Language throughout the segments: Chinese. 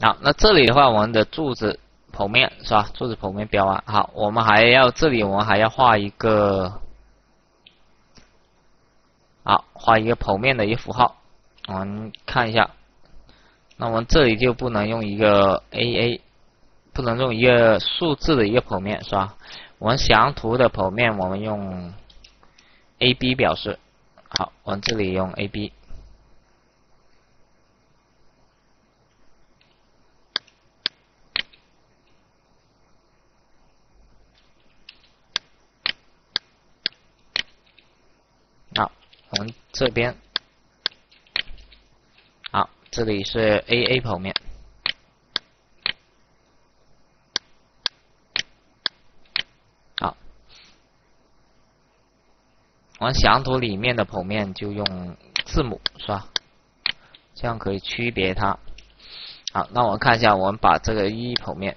好，那这里的话，我们的柱子剖面是吧？柱子剖面标完，好，我们还要这里我们还要画一个，好，画一个剖面的一个符号，我们看一下。那我们这里就不能用一个 AA，不能用一个数字的一个剖面是吧？我们详图的剖面我们用 AB 表示。好，我们这里用 AB。我们这边。好这里是 A A 剖面，好，我们详图里面的剖面就用字母是吧？这样可以区别它。好，那我们看一下，我们把这个一剖面，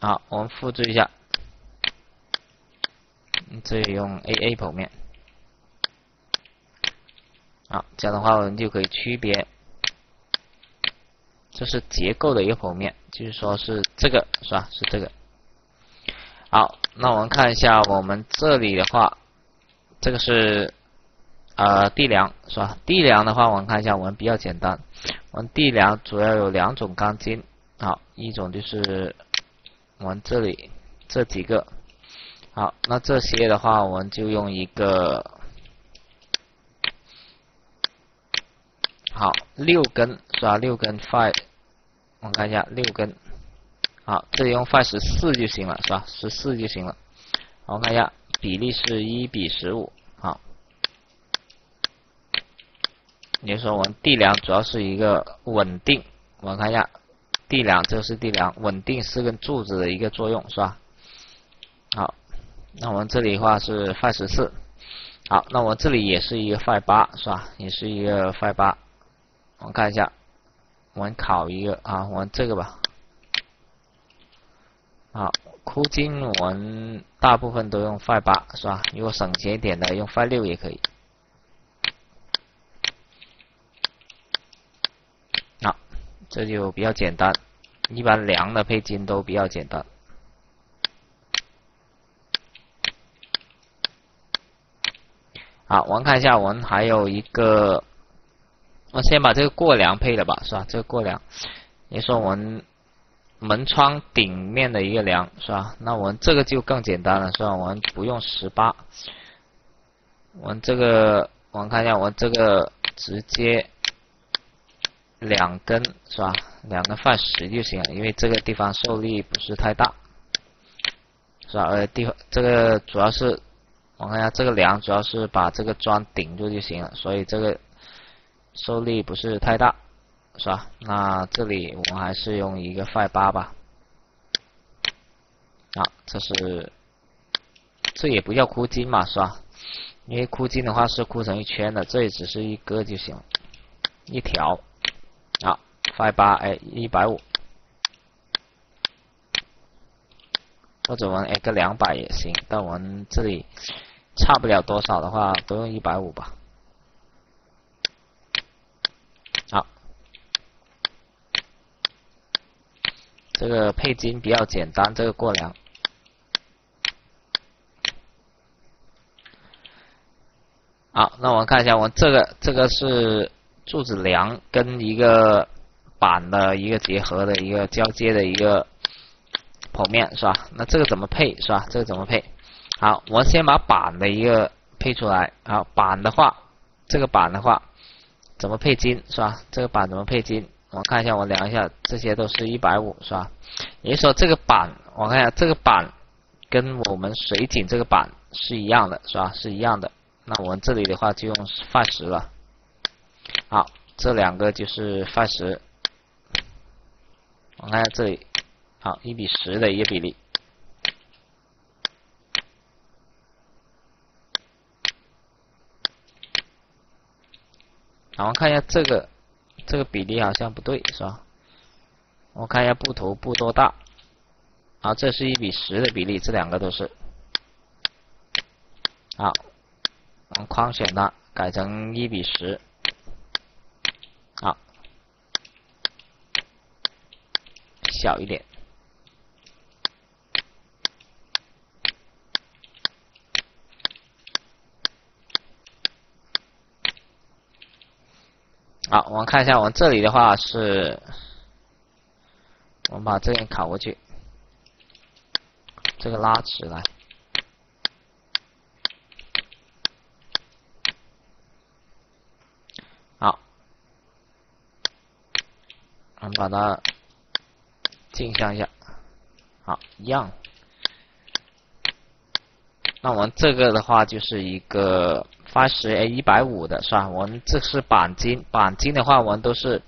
好，我们复制一下，这里用 A A 剖面。好，这样的话我们就可以区别，这是结构的一个剖面，就是说是这个是吧？是这个。好，那我们看一下我们这里的话，这个是呃地梁是吧？地梁的话，我们看一下，我们比较简单，我们地梁主要有两种钢筋，好，一种就是我们这里这几个，好，那这些的话，我们就用一个。好，六根是吧？六根 five，我看一下六根。好，这里用 five 十四就行了，是吧？十四就行了。我看一下比例是一比十五。好，也就是说我们地梁主要是一个稳定。我们看一下地梁，这是地梁，稳定四根柱子的一个作用，是吧？好，那我们这里的话是 five 十四。好，那我这里也是一个 five 八，是吧？也是一个 five 八。我们看一下，我们考一个啊，我们这个吧。好，箍筋我们大部分都用 five 八是吧？如果省钱一点的，用 five 六也可以。好，这就比较简单，一般量的配筋都比较简单。好，我们看一下，我们还有一个。我先把这个过梁配了吧，是吧？这个过梁，你说我们门窗顶面的一个梁，是吧？那我们这个就更简单了，是吧？我们不用十八，我们这个我们看一下，我们这个直接两根，是吧？两根放十就行了，因为这个地方受力不是太大，是吧？呃，地方这个主要是我看一下，这个梁主要是把这个砖顶住就行了，所以这个。受力不是太大，是吧？那这里我们还是用一个 five 八吧。好，这是这也不叫箍筋嘛，是吧？因为箍筋的话是箍成一圈的，这里只是一个就行，一条。好，five 八，哎，一百五，或者我们 A 个两百也行，但我们这里差不了多少的话，都用一百五吧。好这个配筋比较简单，这个过梁。好，那我们看一下，我们这个这个是柱子梁跟一个板的一个结合的一个交接的一个剖面，是吧？那这个怎么配，是吧？这个怎么配？好，我们先把板的一个配出来。好，板的话，这个板的话怎么配筋，是吧？这个板怎么配筋？我看一下，我量一下，这些都是一百五，是吧？也就说，这个板，我看一下，这个板跟我们水井这个板是一样的，是吧？是一样的。那我们这里的话就用范十了。好，这两个就是范十。我看下这里，好，一比十的一个比例。然后看一下这个，这个比例好像不对，是吧？我看一下布图布多大。好，这是1比10的比例，这两个都是。好，我们框选它，改成1比10。好，小一点。好，我们看一下，我们这里的话是，我们把这边拷过去，这个拉直来。好，我们把它镜像一下，好，一样。那我们这个的话就是一个。八十 A 一百五的是吧？我们这是钣金，钣金的话我们都是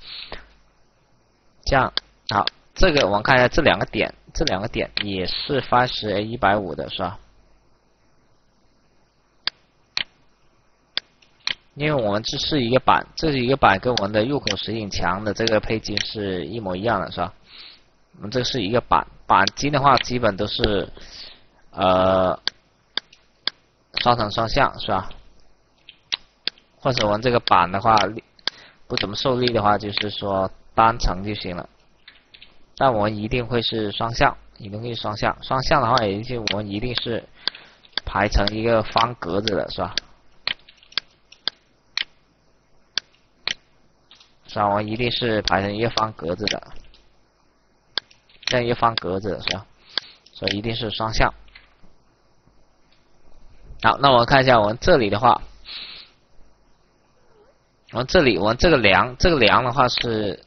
这样。好，这个我们看一下这两个点，这两个点也是八十 A 一百五的是吧？因为我们这是一个板，这是一个板，跟我们的入口石英墙的这个配件是一模一样的，是吧？我们这是一个板，钣金的话基本都是呃双层双向，是吧？或者我们这个板的话，不怎么受力的话，就是说单层就行了。但我们一定会是双向，一定会双向。双向的话，也就我们一定是排成一个方格子的，是吧？是吧？我们一定是排成一个方格子的，这样一个方格子的，是吧？所以一定是双向。好，那我们看一下我们这里的话。我们这里，我们这个梁，这个梁的话是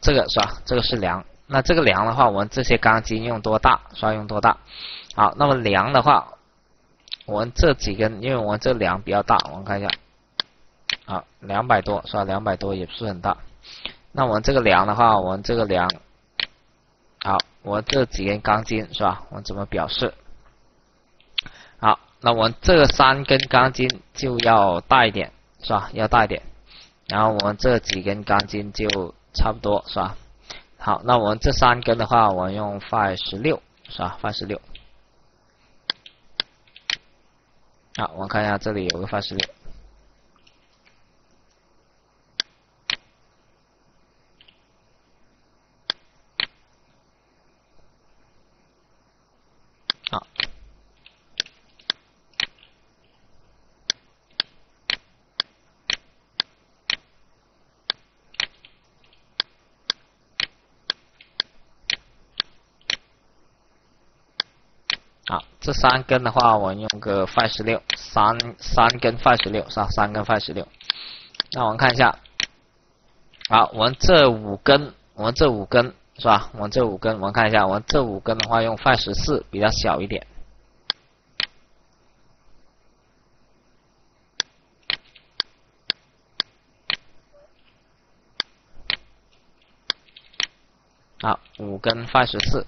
这个是吧？这个是梁。那这个梁的话，我们这些钢筋用多大？是吧？用多大？好，那么梁的话，我们这几根，因为我们这梁比较大，我们看一下，啊，两百多是吧？两百多也不是很大。那我们这个梁的话，我们这个梁，好，我这几根钢筋是吧？我怎么表示？好，那我们这三根钢筋就要大一点是吧？要大一点。然后我们这几根钢筋就差不多是吧？好，那我们这三根的话，我们用 five 十六是吧？five 十六。好，我们看一下这里有个 five 十六。这三根的话，我用个 f 十六，三三根 f 十六是吧？三根 f 十六。那我们看一下，好，我们这五根，我们这五根是吧？我们这五根，我们看一下，我们这五根的话用 f 十四，比较小一点。好，五根 five 十四。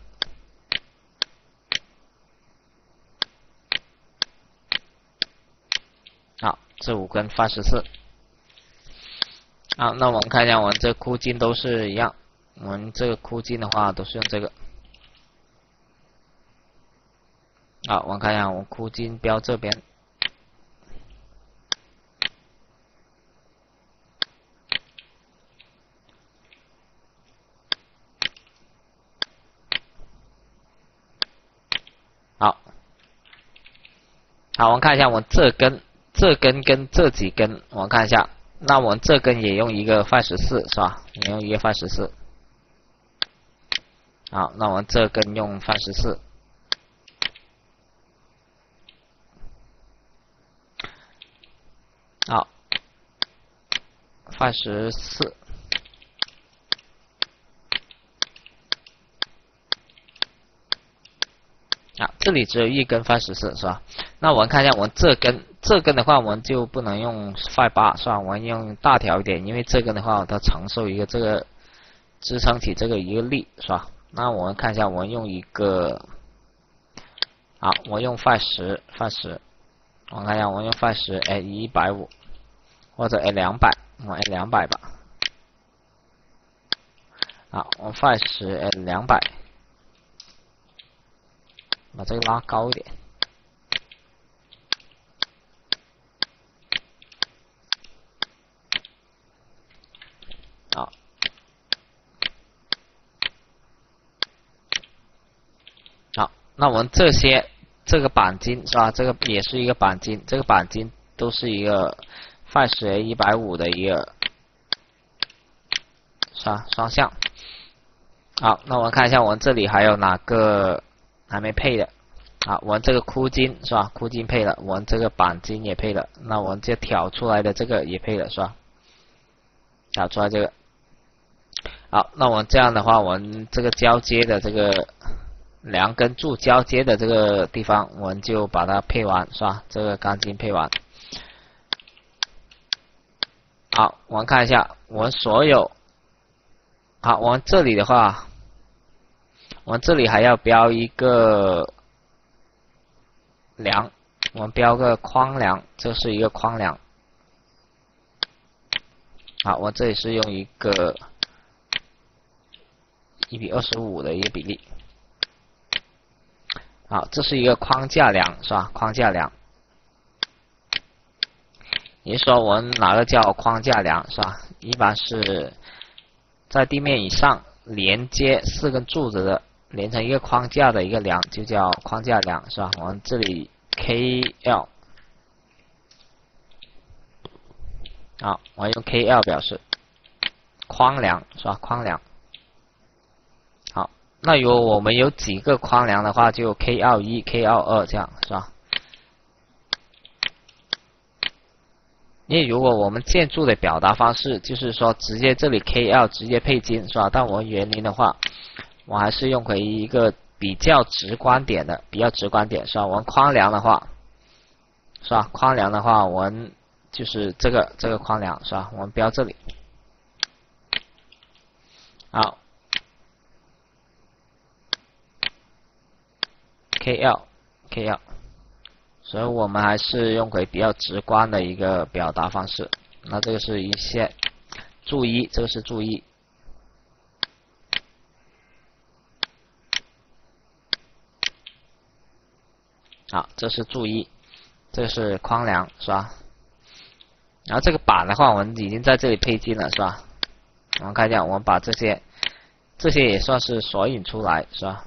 这五根发十四，好，那我们看一下，我们这箍筋都是一样，我们这个箍筋的话都是用这个，好，我们看一下，我们箍筋标这边，好，好，我们看一下我这根。这根跟这几根，我们看一下，那我们这根也用一个范十四是吧？也用一个范十四。好，那我们这根用范十四。好，范十四。啊，这里只有一根范十四是吧？那我们看一下，我们这根。这根的话，我们就不能用 f 八，是吧？我们用大条一点，因为这根的话，它承受一个这个支撑起这个一个力，是吧？那我们看一下，我们用一个，好，我用 five 十，five 十，我看一下，我用 f 十，哎，一百五，或者哎两百，我哎两百吧，好，我 five 十，哎两百，把这个拉高一点。好那我们这些这个钣金是吧？这个也是一个钣金，这个钣金都是一个 f i 十 A 一百五的一个是吧？双向。好，那我们看一下我们这里还有哪个还没配的。好，我们这个箍筋是吧？箍筋配了，我们这个板金也配了，那我们这挑出来的这个也配了是吧？挑出来这个。好，那我们这样的话，我们这个交接的这个梁跟柱交接的这个地方，我们就把它配完是吧？这个钢筋配完。好，我们看一下我们所有。好，我们这里的话，我们这里还要标一个。梁，我们标个框梁，这是一个框梁。好，我这里是用一个一比二十五的一个比例。好，这是一个框架梁，是吧？框架梁。也就是说，我们哪个叫框架梁，是吧？一般是在地面以上连接四根柱子的。连成一个框架的一个梁就叫框架梁是吧？我们这里 KL，好，我用 KL 表示框梁是吧？框梁，好，那如果我们有几个框梁的话，就 KL 一、KL 二这样是吧？因为如果我们建筑的表达方式就是说直接这里 KL 直接配金是吧？但我们园林的话。我还是用回一个比较直观点的，比较直观点是吧？我们框梁的话，是吧？框梁的话，我们就是这个这个框梁是吧？我们标这里，好，KL KL，所以我们还是用回比较直观的一个表达方式。那这个是一些注意，这个是注意。好，这是注意，这是框梁是吧？然后这个板的话，我们已经在这里配筋了是吧？我们看一下，我们把这些，这些也算是索引出来是吧？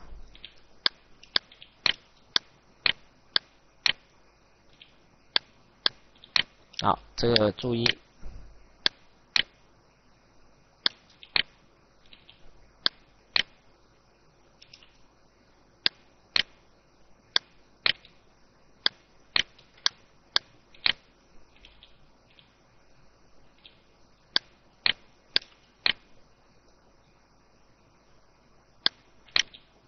好，这个注意。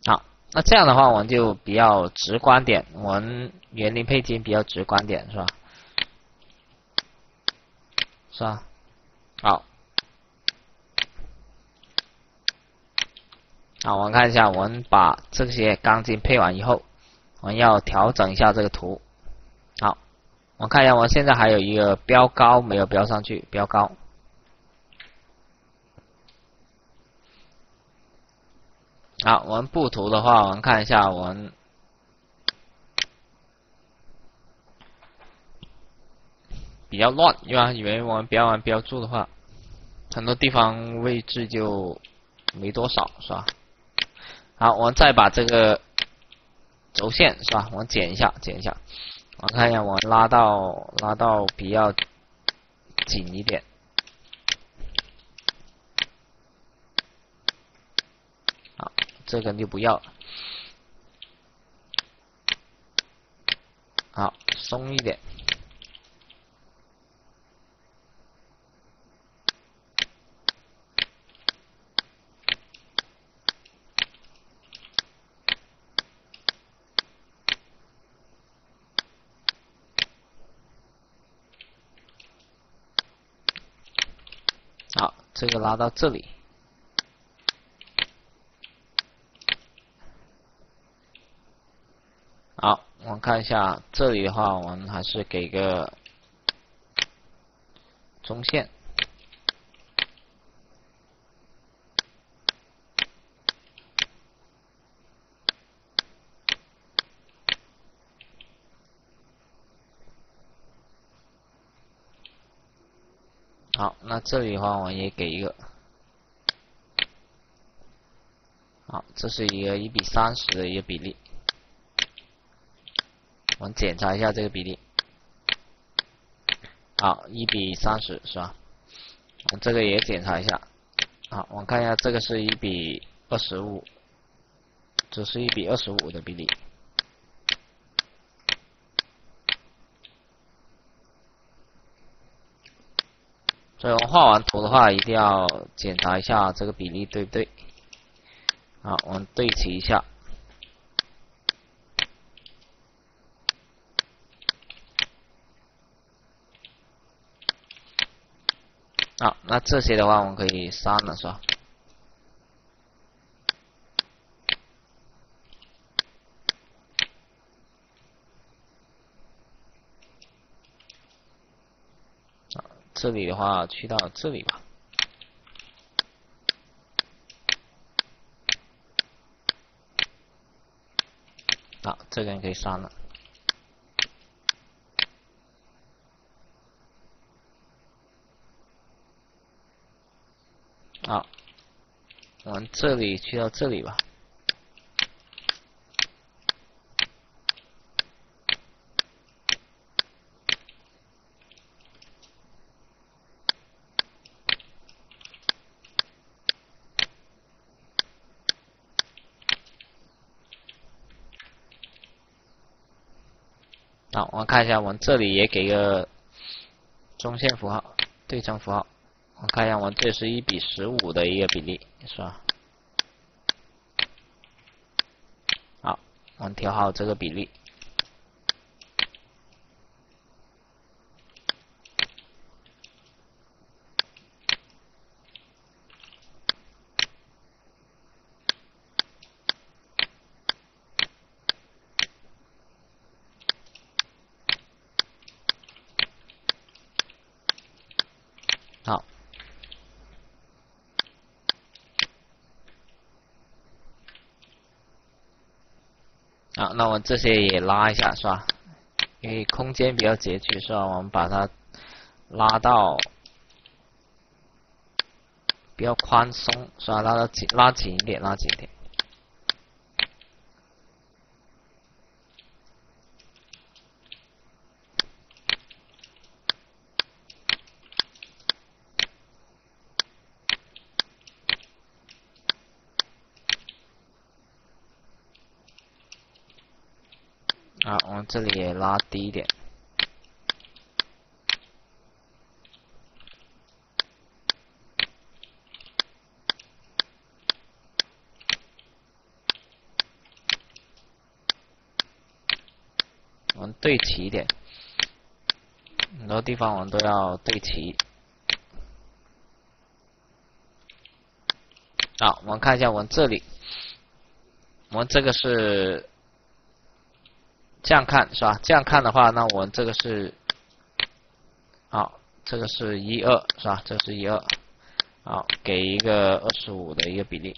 那这样的话，我们就比较直观点，我们园林配金比较直观点，是吧？是吧？好，好，我们看一下，我们把这些钢筋配完以后，我们要调整一下这个图。好，我看一下，我现在还有一个标高没有标上去，标高。好，我们布图的话，我们看一下，我们比较乱，因为？因为我们标完标注的话，很多地方位置就没多少，是吧？好，我们再把这个轴线，是吧？我们剪一下，剪一下，我看一下，我拉到拉到比较紧一点。这个就不要了，好，松一点，好，这个拉到这里。我们看一下这里的话，我们还是给个中线。好，那这里的话，我们也给一个。好，这是一个一比三十的一个比例。我们检查一下这个比例。好，一比三十是吧？我这个也检查一下。好，我看一下这个是一比二十五，这是一比二十五的比例。所以我们画完图的话，一定要检查一下这个比例对不对。好，我们对齐一下。好，那这些的话我们可以删了，是吧？这里的话去到这里吧。好，这个可以删了。好，我们这里去到这里吧。好，我们看一下，我们这里也给个中线符号，对称符号。我看一下，我这是一比十五的一个比例，是吧？好，我们调好这个比例。好，好，那我这些也拉一下，是吧？因为空间比较拮据，是吧？我们把它拉到比较宽松，是吧？拉到紧，拉紧一点，拉紧一点。啊，我们这里也拉低一点。我们对齐一点，很多地方我们都要对齐。好，我们看一下我们这里，我们这个是。这样看是吧？这样看的话，那我们这个是，好，这个是一二是吧？这是一二，好，给一个二十五的一个比例。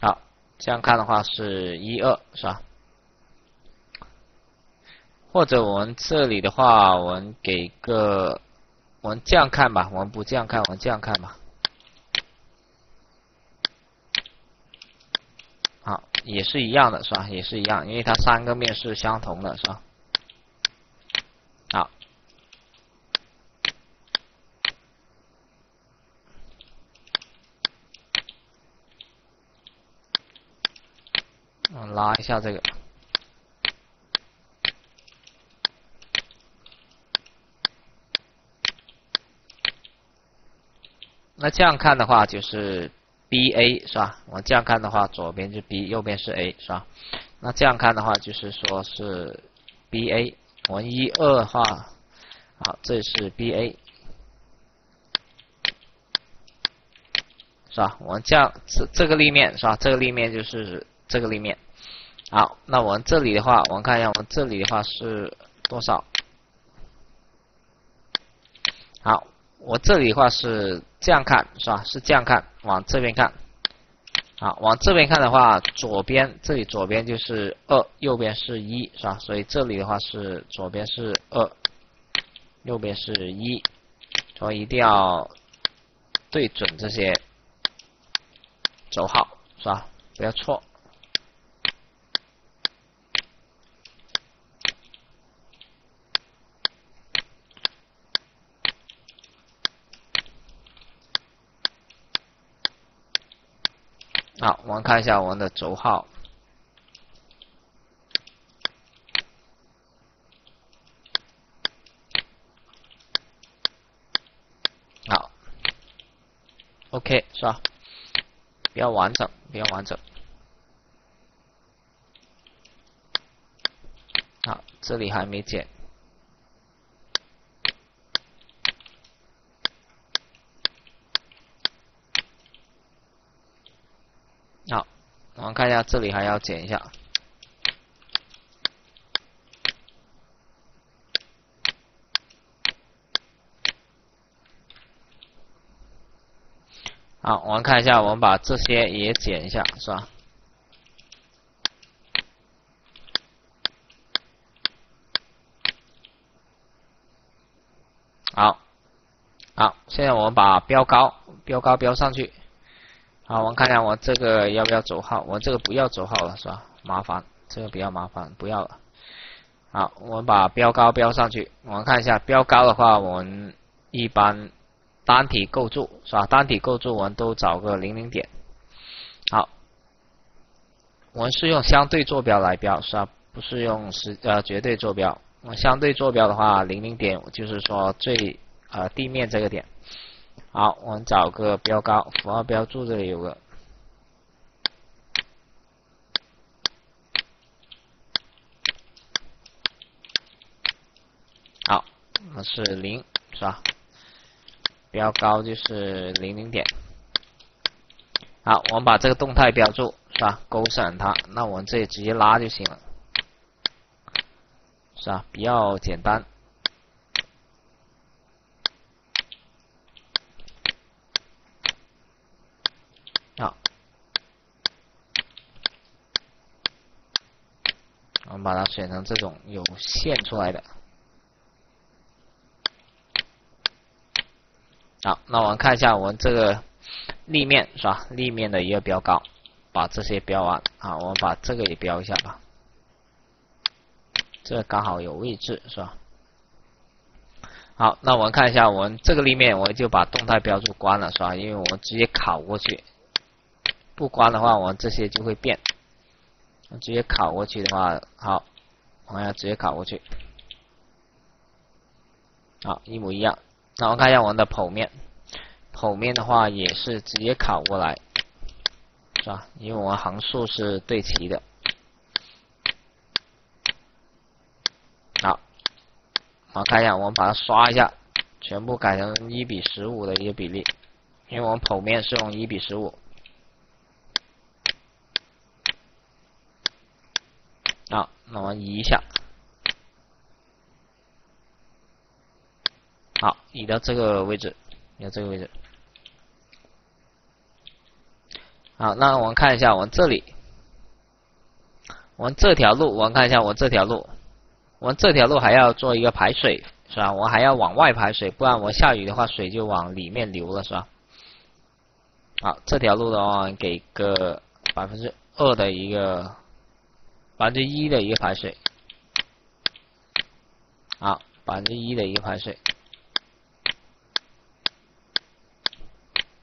好，这样看的话是一二是吧？或者我们这里的话，我们给个，我们这样看吧，我们不这样看，我们这样看吧。也是一样的，是吧？也是一样，因为它三个面是相同的，是吧？好，我拉一下这个。那这样看的话，就是。B A 是吧？我们这样看的话，左边是 B，右边是 A 是吧？那这样看的话，就是说是 B A。我们一二的话，好，这是 B A，是吧？我们这样这这个立面是吧？这个立面就是这个立面。好，那我们这里的话，我们看一下，我们这里的话是多少？好。我这里的话是这样看，是吧？是这样看，往这边看，好，往这边看的话，左边这里左边就是二，右边是一，是吧？所以这里的话是左边是二，右边是一，所以一定要对准这些轴号，是吧？不要错。好，我们看一下我们的轴号。好，OK 是吧？比较完整，比较完整。好，这里还没剪。好，我们看一下这里还要剪一下。好，我们看一下，我们把这些也剪一下，是吧？好，好，现在我们把标高标高标上去。好，我们看一下我这个要不要走号？我这个不要走号了，是吧？麻烦，这个比较麻烦，不要了。好，我们把标高标上去。我们看一下标高的话，我们一般单体构筑是吧？单体构筑我们都找个零零点。好，我们是用相对坐标来标是吧？不是用实呃绝对坐标。我相对坐标的话，零零点就是说最呃地面这个点。好，我们找个标高符号标注，这里有个，好，那是零，是吧？标高就是零零点。好，我们把这个动态标注，是吧？勾选它，那我们这里直接拉就行了，是吧？比较简单。我把它选成这种有线出来的。好，那我们看一下我们这个立面是吧？立面的一个标高，把这些标完。啊，我们把这个也标一下吧。这刚好有位置是吧？好，那我们看一下我们这个立面，我就把动态标注关了是吧？因为我们直接拷过去，不关的话，我们这些就会变。直接拷过去的话，好，我们要直接拷过去，好，一模一样。那我看一下我们的剖面，剖面的话也是直接拷过来，是吧？因为我们横竖是对齐的。好，我看一下，我们把它刷一下，全部改成一比十五的一个比例，因为我们剖面是用一比十五。好，那我移一下，好，移到这个位置，移到这个位置。好，那我们看一下我们这里，我们这条路，我们看一下我这条路，我们这条路还要做一个排水，是吧？我还要往外排水，不然我下雨的话，水就往里面流了，是吧？好，这条路的话，给个百分之二的一个。百分之一的一个排水，好，百分之一的一个排水，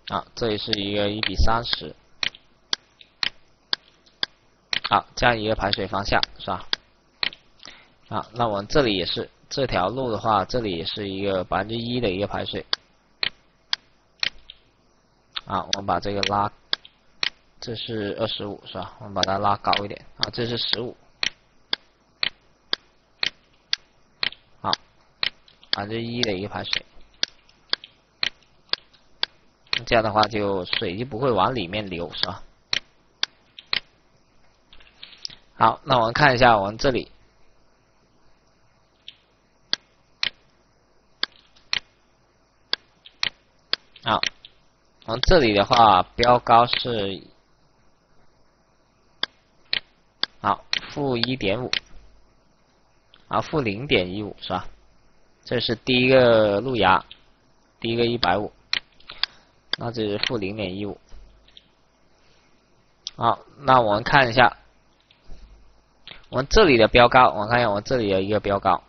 好，这里是一个一比三十，好，这样一个排水方向是吧？好，那我们这里也是这条路的话，这里也是一个百分之一的一个排水，好，我们把这个拉。这是二十五是吧？我们把它拉高一点啊，这是十五，好，百分之一的一排水，这样的话就水就不会往里面流是吧？好，那我们看一下我们这里，好，我们这里的话标高是。好，负一点五，啊，负零点一五是吧？这是第一个路牙，第一个一百五，那这是负零点一五。好，那我们看一下，我们这里的标高，我看一下我这里的一个标高。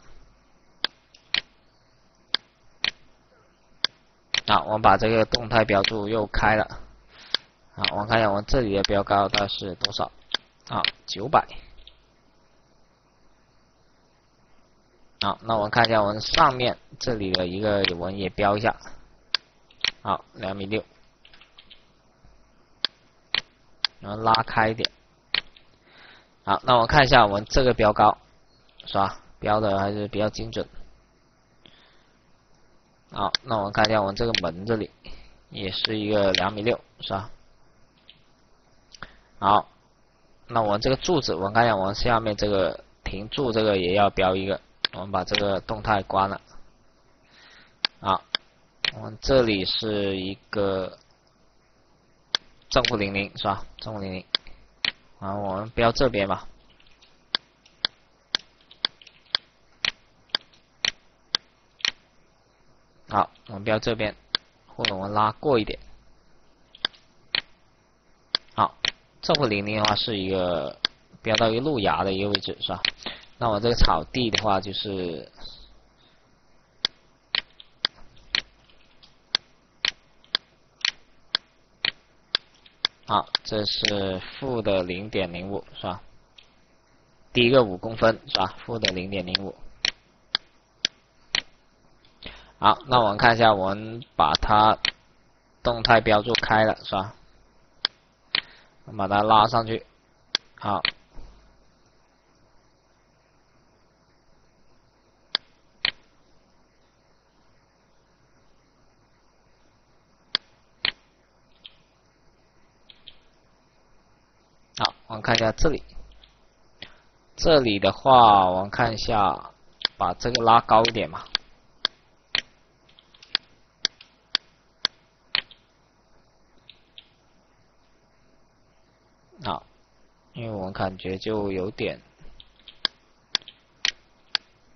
好，我们把这个动态标注又开了。好，我看一下我们这里的标高大概是多少？好，九百。好，那我们看一下我们上面这里的一个我们也标一下。好，两米六。然后拉开一点，好，那我看一下我们这个标高，是吧？标的还是比较精准。好，那我们看一下我们这个门这里，也是一个两米六，是吧？好，那我们这个柱子，我们看一下我们下面这个停柱这个也要标一个，我们把这个动态关了。好，我们这里是一个。正负零零是吧？正负零零，啊，我们标这边吧。好，我们标这边，或者我们拉过一点。好，正负零零的话是一个标到一个路牙的一个位置是吧？那我这个草地的话就是。好，这是负的零点零五，是吧？第一个五公分，是吧？负的零点零五。好，那我们看一下，我们把它动态标注开了，是吧？把它拉上去，好。我们看一下这里，这里的话，我们看一下，把这个拉高一点嘛。啊，因为我们感觉就有点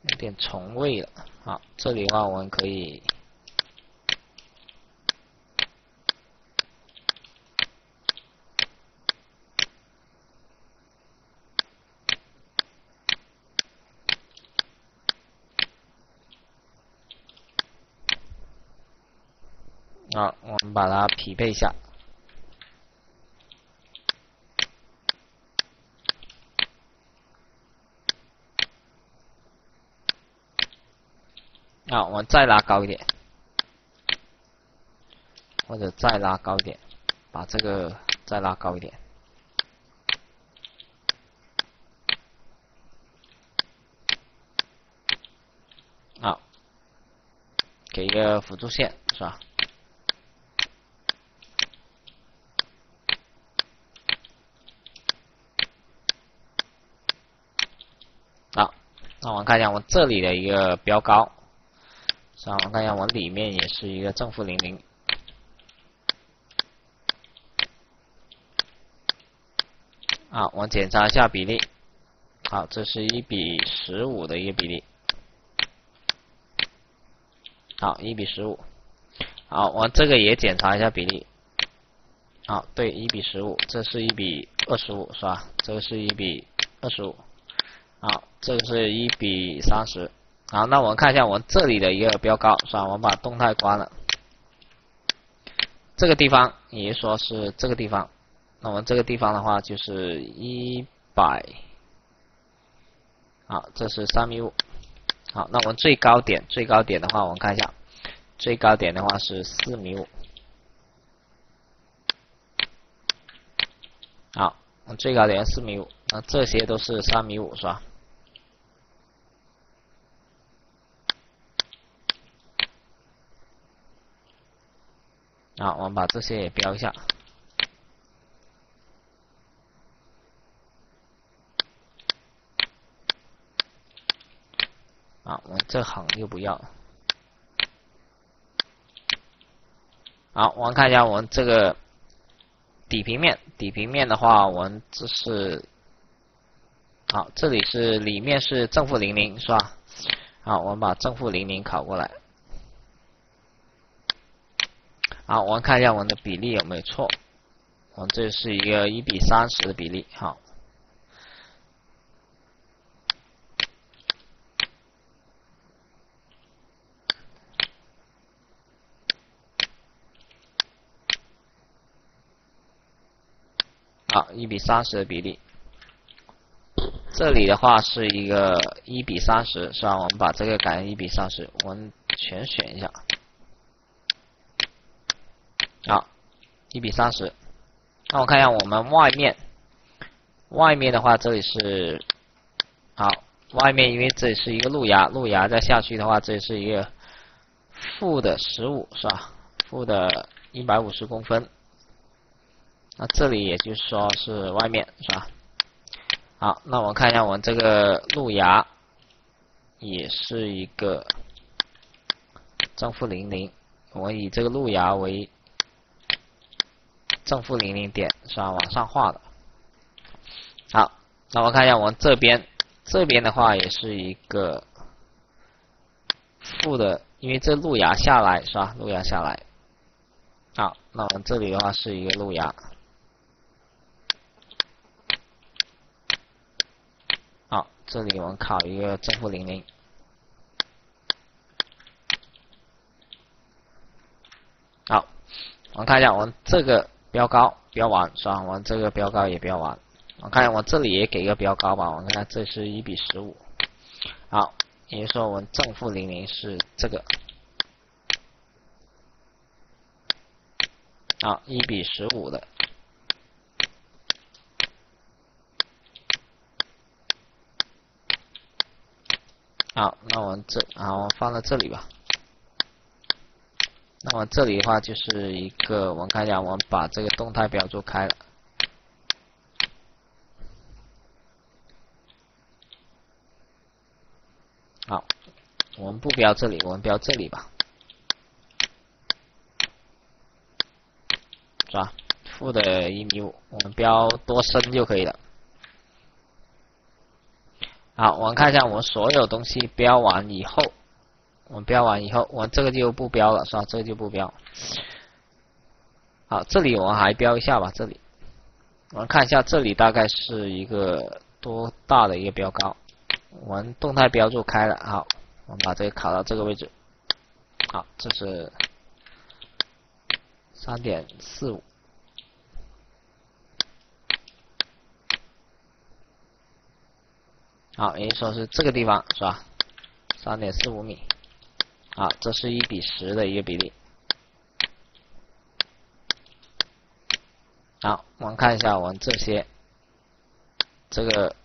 有点重位了。好，这里的话，我们可以。啊，我把它匹配一下。啊，我们再拉高一点，或者再拉高一点，把这个再拉高一点。好，给一个辅助线，是吧？那我们看一下我这里的一个标高，是吧？我们看一下我里面也是一个正负零零。好，我检查一下比例。好，这是一比十五的一个比例。好，一比十五。好，我这个也检查一下比例。好，对，一比十五，这是一比二十五，是吧？这个是一比二十五。好，这个是一比三十。好，那我们看一下我们这里的一个标高，是吧？我们把动态关了。这个地方也说是这个地方，那我们这个地方的话就是一百。好，这是三米五。好，那我们最高点，最高点的话，我们看一下，最高点的话是四米五。好，最高点四米五，那这些都是三米五，是吧？好，我们把这些也标一下。啊，我这行又不要。好，我们看一下我们这个底平面，底平面的话，我们这是，好，这里是里面是正负零零是吧？好，我们把正负零零拷过来。好，我们看一下我们的比例有没有错。我们这是一个一比三十的比例，好。好，一比三十的比例。这里的话是一个一比三十，是吧？我们把这个改成一比三十，我们全选一下。好，一比三十。那我看一下我们外面，外面的话这里是好，外面因为这里是一个路牙，路牙再下去的话，这里是一个负的十五，是吧？负的一百五十公分。那这里也就是说是外面是吧？好，那我们看一下我们这个路牙，也是一个正负零零，我以这个路牙为正负零零点是吧？往上画的。好，那我们看一下我们这边，这边的话也是一个负的，因为这路牙下来是吧？路牙下来。好，那我们这里的话是一个路牙。好这里我们考一个正负零零，好，我们看一下我们这个标高标完是吧？我们这个标高也标完，我看我这里也给个标高吧。我看这是一比十五，好，也就是说我们正负零零是这个，好，一比十五的。好，那我们这好，我放在这里吧。那么这里的话就是一个，我们看一下，我们把这个动态标注开了。好，我们不标这里，我们标这里吧，是吧？负的一米五，我们标多深就可以了。好，我们看一下我们所有东西标完以后，我们标完以后，我这个就不标了，是吧？这个就不标。好，这里我们还标一下吧，这里，我们看一下这里大概是一个多大的一个标高。我们动态标注开了，好，我们把这个卡到这个位置。好，这是三点四五。好，也就说是这个地方是吧？三点四五米。好，这是一比十的一个比例。好，我们看一下我们这些，这个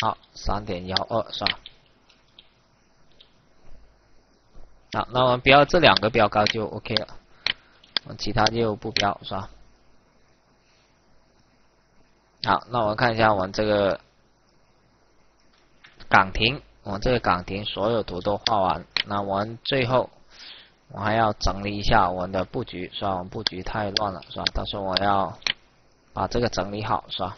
好三点幺二是吧？好，那我们标这两个标高就 OK 了，我们其他就不标是吧？好，那我们看一下我们这个。岗亭，我们这个岗亭所有图都画完，那我们最后我还要整理一下我们的布局，是吧？我们布局太乱了，是吧？到时候我要把这个整理好，是吧？